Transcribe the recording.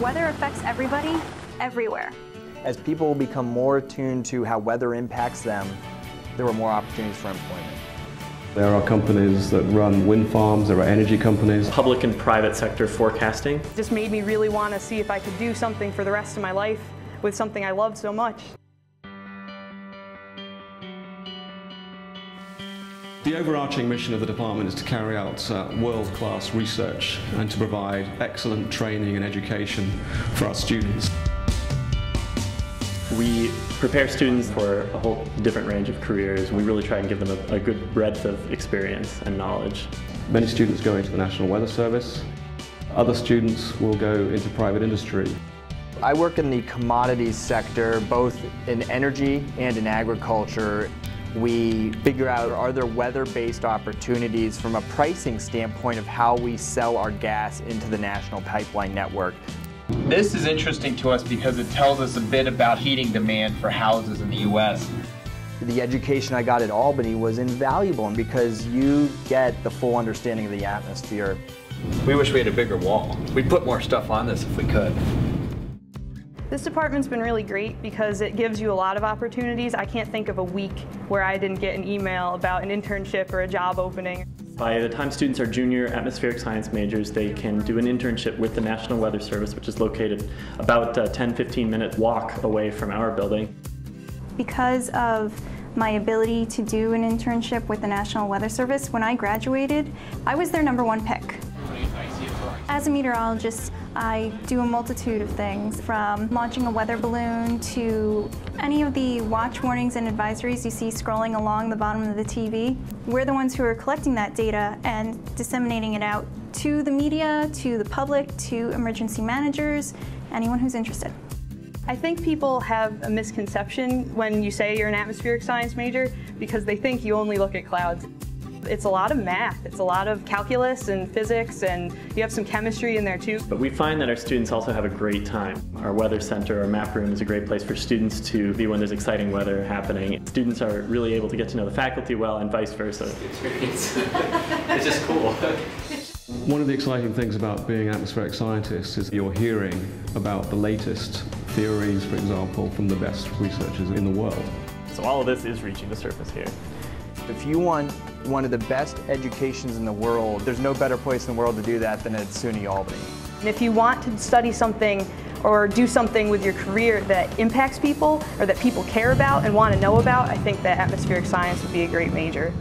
Weather affects everybody, everywhere. As people become more attuned to how weather impacts them, there are more opportunities for employment. There are companies that run wind farms, there are energy companies. Public and private sector forecasting. Just made me really want to see if I could do something for the rest of my life with something I loved so much. The overarching mission of the department is to carry out uh, world-class research and to provide excellent training and education for our students. We prepare students for a whole different range of careers we really try and give them a, a good breadth of experience and knowledge. Many students go into the National Weather Service. Other students will go into private industry. I work in the commodities sector, both in energy and in agriculture. We figure out are there weather-based opportunities from a pricing standpoint of how we sell our gas into the national pipeline network. This is interesting to us because it tells us a bit about heating demand for houses in the U.S. The education I got at Albany was invaluable and because you get the full understanding of the atmosphere. We wish we had a bigger wall. We'd put more stuff on this if we could. This department's been really great because it gives you a lot of opportunities. I can't think of a week where I didn't get an email about an internship or a job opening. By the time students are junior atmospheric science majors, they can do an internship with the National Weather Service, which is located about a 10-15 minute walk away from our building. Because of my ability to do an internship with the National Weather Service, when I graduated, I was their number one pick. As a meteorologist, I do a multitude of things, from launching a weather balloon to any of the watch warnings and advisories you see scrolling along the bottom of the TV. We're the ones who are collecting that data and disseminating it out to the media, to the public, to emergency managers, anyone who's interested. I think people have a misconception when you say you're an atmospheric science major because they think you only look at clouds. It's a lot of math, it's a lot of calculus and physics, and you have some chemistry in there too. But we find that our students also have a great time. Our weather center, our map room is a great place for students to be when there's exciting weather happening. Students are really able to get to know the faculty well and vice versa. It's, it's just cool. One of the exciting things about being an atmospheric scientist is you're hearing about the latest theories, for example, from the best researchers in the world. So all of this is reaching the surface here. If you want one of the best educations in the world, there's no better place in the world to do that than at SUNY Albany. And if you want to study something or do something with your career that impacts people or that people care about and want to know about, I think that atmospheric science would be a great major.